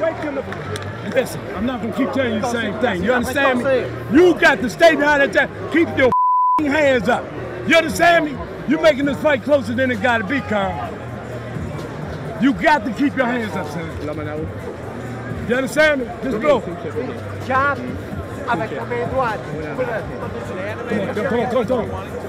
Listen, I'm not gonna keep telling you the same thing. You understand me? You got to stay behind that. Keep your hands up. You understand me? You're making this fight closer than it gotta be, Carl. You got to keep your hands up, son. You understand me? Just go. Job, avec la main droite. Come on, come on, come on.